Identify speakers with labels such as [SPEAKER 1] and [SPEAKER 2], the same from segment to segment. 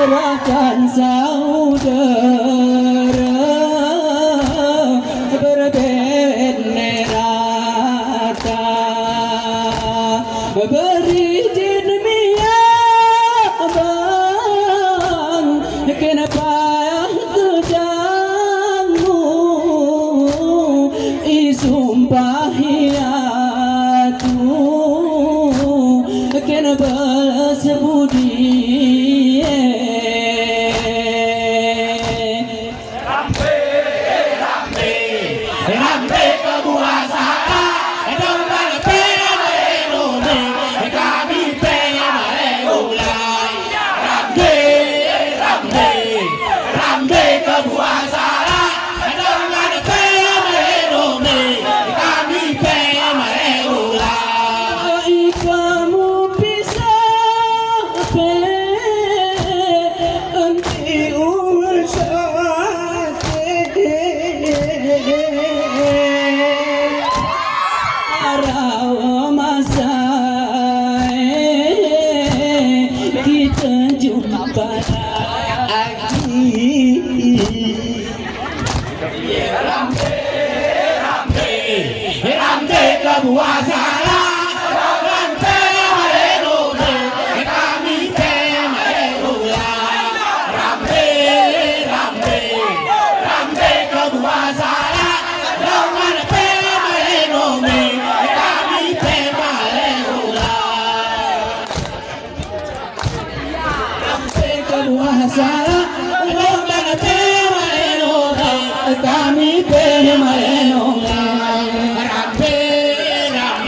[SPEAKER 1] راكان سودر بربين راتا بريدين ميا بان كنا Kenapa sebudi Rambe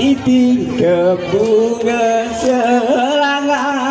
[SPEAKER 1] Iti kebunga selangah.